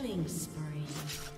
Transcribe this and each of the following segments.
Killing spree.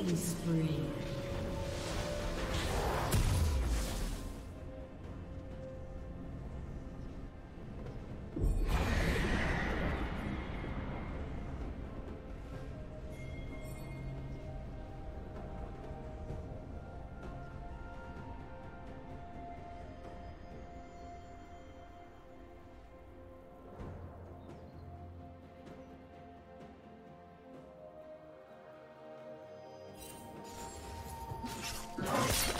Killing spree. Rampage.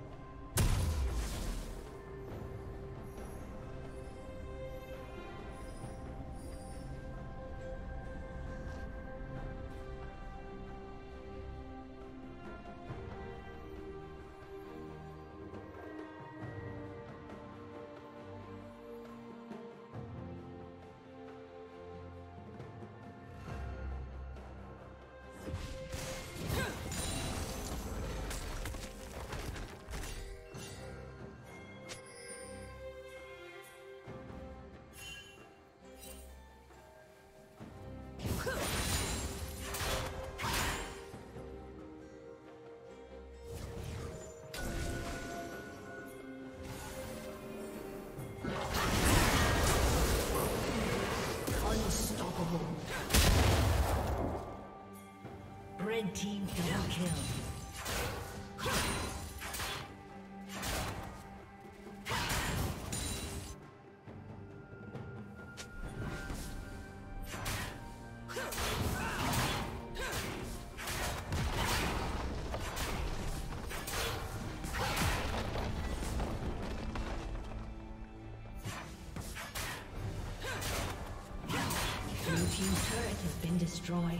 Team double kill. Blue turret has been destroyed.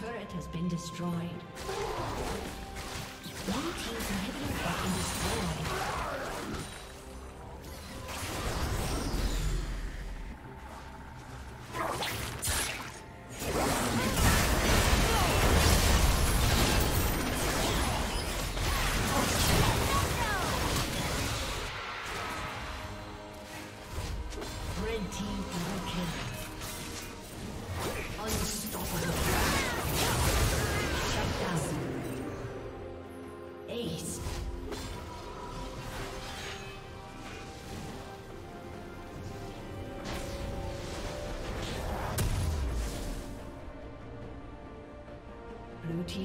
Turret has been destroyed. Team's inhibitor has been destroyed.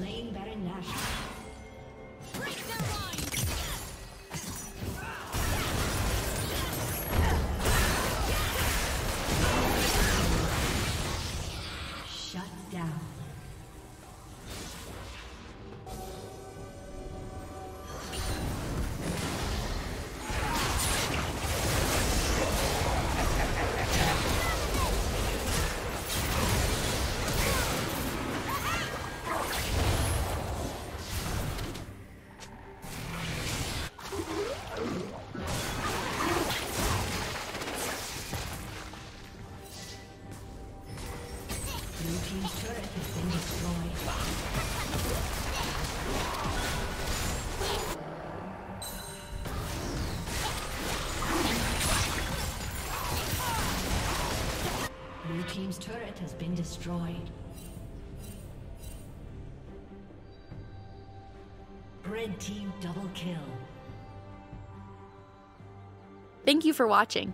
Slain Baron Nashor. Blue team's turret has been destroyed. Red team double kill. Thank you for watching.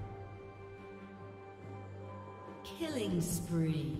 Killing spree.